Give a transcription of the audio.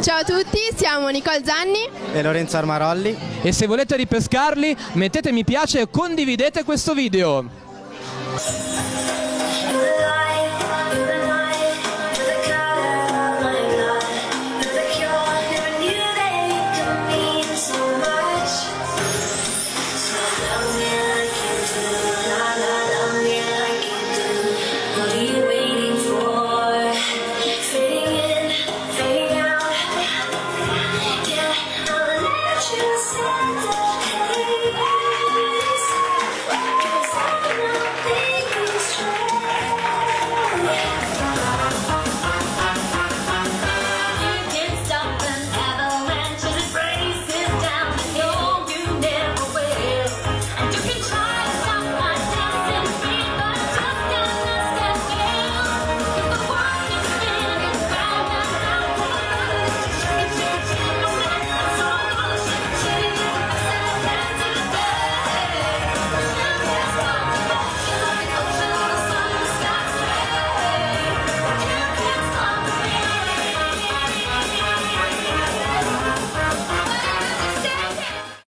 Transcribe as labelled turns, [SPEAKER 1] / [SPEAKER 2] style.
[SPEAKER 1] Ciao a tutti, siamo Nicole Zanni
[SPEAKER 2] e Lorenzo Armarolli
[SPEAKER 3] e se volete ripescarli mettete mi piace e condividete questo video.